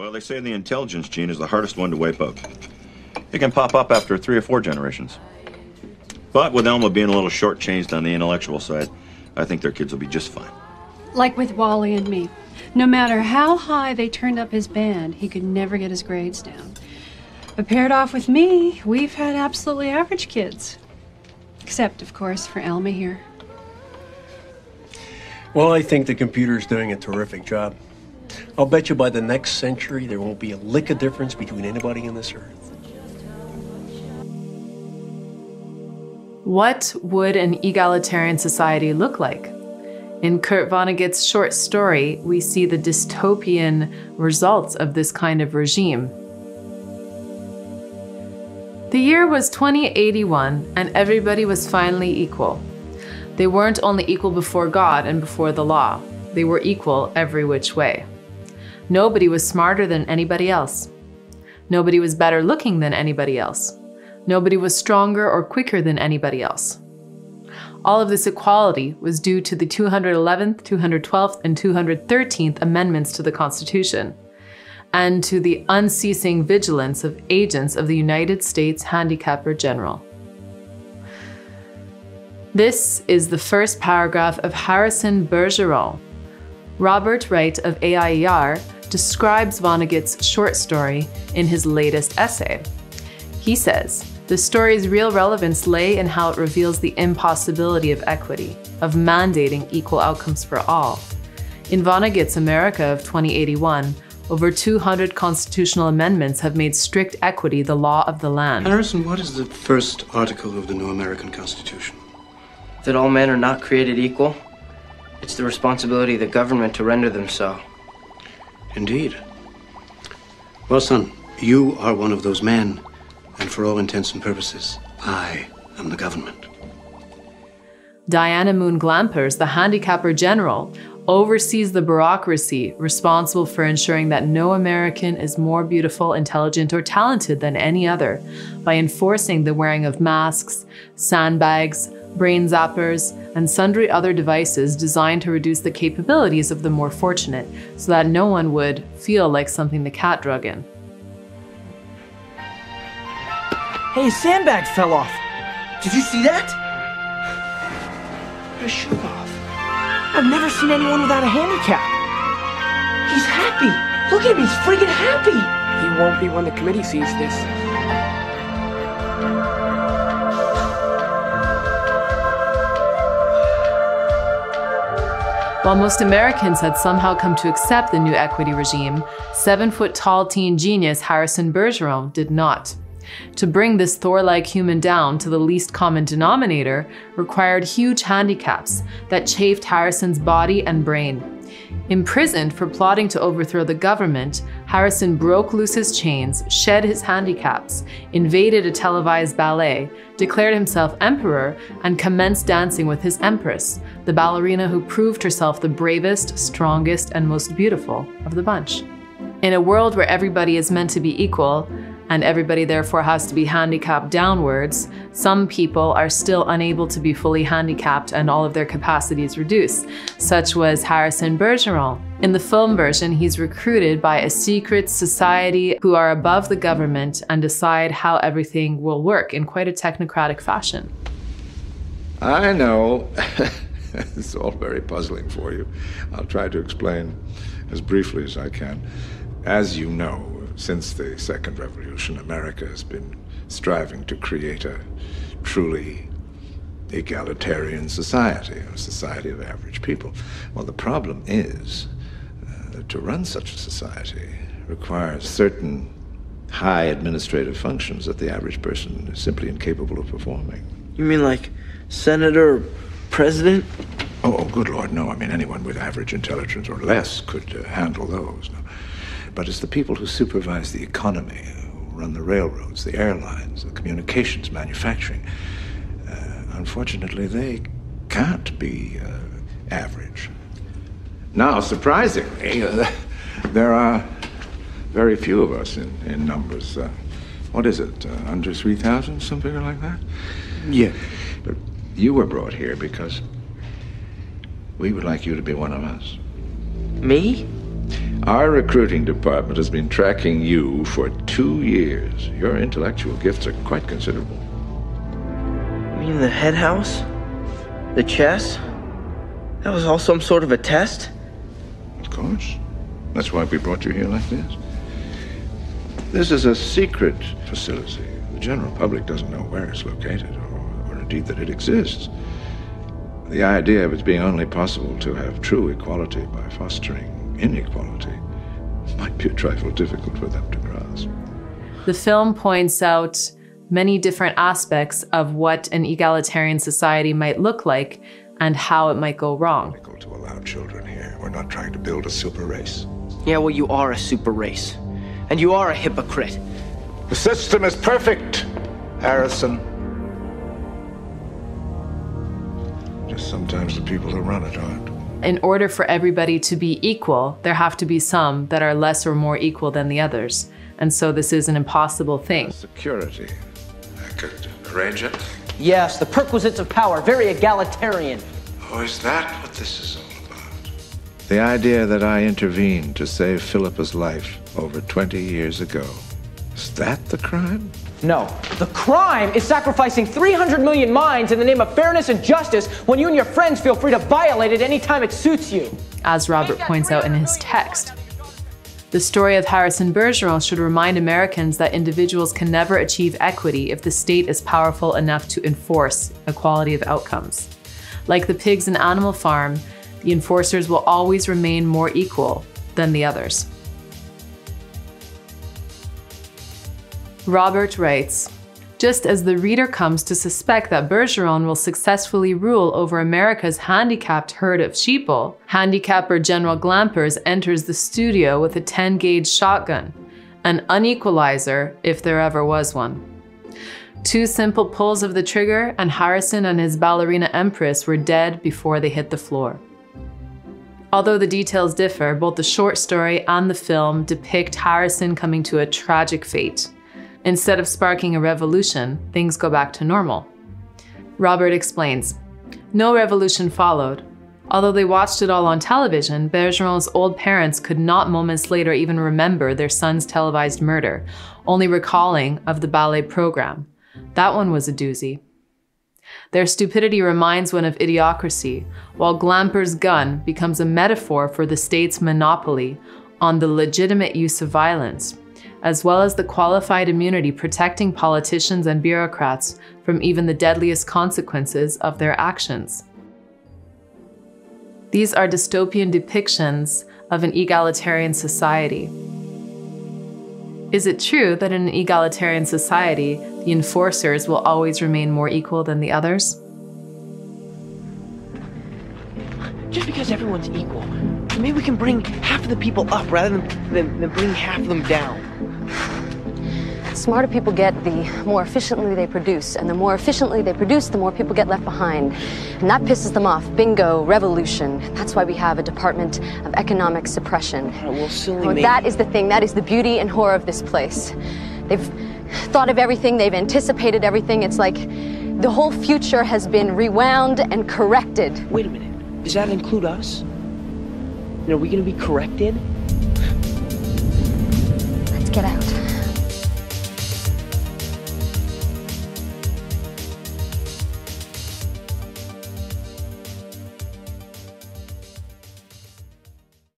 Well, they say the intelligence gene is the hardest one to wipe out. It can pop up after three or four generations. But with Elma being a little shortchanged on the intellectual side, I think their kids will be just fine. Like with Wally and me. No matter how high they turned up his band, he could never get his grades down. But paired off with me, we've had absolutely average kids. Except, of course, for Elma here. Well, I think the computer's doing a terrific job. I'll bet you by the next century there won't be a lick of difference between anybody on this earth. What would an egalitarian society look like? In Kurt Vonnegut's short story, we see the dystopian results of this kind of regime. The year was 2081, and everybody was finally equal. They weren't only equal before God and before the law, they were equal every which way. Nobody was smarter than anybody else. Nobody was better looking than anybody else. Nobody was stronger or quicker than anybody else. All of this equality was due to the 211th, 212th, and 213th amendments to the Constitution, and to the unceasing vigilance of agents of the United States Handicapper General. This is the first paragraph of Harrison Bergeron. Robert Wright of AIER describes Vonnegut's short story in his latest essay. He says, the story's real relevance lay in how it reveals the impossibility of equity, of mandating equal outcomes for all. In Vonnegut's America of 2081, over 200 constitutional amendments have made strict equity the law of the land. Harrison, what is the first article of the new American Constitution? that all men are not created equal. It's the responsibility of the government to render them so. Indeed. Well, son, you are one of those men, and for all intents and purposes, I am the government. Diana Moon Glampers, the handicapper general, oversees the bureaucracy responsible for ensuring that no American is more beautiful, intelligent, or talented than any other by enforcing the wearing of masks, sandbags, brain zappers, and sundry other devices designed to reduce the capabilities of the more fortunate so that no one would feel like something the cat drug in. Hey, his sandbag fell off. Did you see that? Put a shoe off. I've never seen anyone without a handicap. He's happy. Look at him, he's freaking happy. He won't be when the committee sees this. While most Americans had somehow come to accept the new equity regime, seven foot tall teen genius Harrison Bergeron did not. To bring this Thor like human down to the least common denominator required huge handicaps that chafed Harrison's body and brain. Imprisoned for plotting to overthrow the government, Harrison broke loose his chains, shed his handicaps, invaded a televised ballet, declared himself emperor, and commenced dancing with his empress, the ballerina who proved herself the bravest, strongest, and most beautiful of the bunch. In a world where everybody is meant to be equal, and everybody therefore has to be handicapped downwards, some people are still unable to be fully handicapped and all of their capacities reduced. Such was Harrison Bergeron. In the film version, he's recruited by a secret society who are above the government and decide how everything will work in quite a technocratic fashion. I know. it's all very puzzling for you. I'll try to explain as briefly as I can. As you know, since the Second Revolution, America has been striving to create a truly egalitarian society, a society of average people. Well, the problem is uh, that to run such a society requires certain high administrative functions that the average person is simply incapable of performing. You mean like senator or president? Oh, oh, good Lord, no. I mean, anyone with average intelligence or less could uh, handle those. No. But it's the people who supervise the economy, who run the railroads, the airlines, the communications, manufacturing. Uh, unfortunately, they can't be uh, average. Now, surprisingly, uh, there are very few of us in, in numbers. Uh, what is it, uh, under 3,000, something like that? Yeah. But you were brought here because we would like you to be one of us. Me? Our recruiting department has been tracking you for two years. Your intellectual gifts are quite considerable. You mean the head house? The chess? That was all some sort of a test? Of course. That's why we brought you here like this. This is a secret facility. The general public doesn't know where it's located, or, or indeed that it exists. The idea of its being only possible to have true equality by fostering inequality might be a trifle difficult for them to grasp. The film points out many different aspects of what an egalitarian society might look like and how it might go wrong. To allow children here, we're not trying to build a super race. Yeah, well, you are a super race. And you are a hypocrite. The system is perfect, Harrison. Just sometimes the people who run it aren't. In order for everybody to be equal, there have to be some that are less or more equal than the others. And so this is an impossible thing. Security. I could arrange it. Yes, the perquisites of power, very egalitarian. Oh, is that what this is all about? The idea that I intervened to save Philippa's life over 20 years ago. Is that the crime? No. The crime is sacrificing 300 million minds in the name of fairness and justice when you and your friends feel free to violate it anytime it suits you. As Robert points out in his text, the story of Harrison Bergeron should remind Americans that individuals can never achieve equity if the state is powerful enough to enforce equality of outcomes. Like the pigs in Animal Farm, the enforcers will always remain more equal than the others. Robert writes, just as the reader comes to suspect that Bergeron will successfully rule over America's handicapped herd of sheeple, handicapper General Glampers enters the studio with a 10 gauge shotgun, an unequalizer if there ever was one. Two simple pulls of the trigger, and Harrison and his ballerina Empress were dead before they hit the floor. Although the details differ, both the short story and the film depict Harrison coming to a tragic fate. Instead of sparking a revolution, things go back to normal. Robert explains No revolution followed. Although they watched it all on television, Bergeron's old parents could not moments later even remember their son's televised murder, only recalling of the ballet program. That one was a doozy. Their stupidity reminds one of idiocracy, while Glampers' gun becomes a metaphor for the state's monopoly on the legitimate use of violence, as well as the qualified immunity protecting politicians and bureaucrats from even the deadliest consequences of their actions. These are dystopian depictions of an egalitarian society. Is it true that in an egalitarian society, the enforcers will always remain more equal than the others? Just because everyone's equal, maybe we can bring half of the people up rather than, than, than bring half of them down. Smarter people get, the more efficiently they produce. And the more efficiently they produce, the more people get left behind. And that pisses them off. Bingo, revolution. That's why we have a Department of Economic Suppression. well, silly oh, me. That is the thing. That is the beauty and horror of this place. They've thought of everything, they've anticipated everything. It's like the whole future has been rewound and corrected. Wait a minute. Does that include us? And are we going to be corrected? Get out.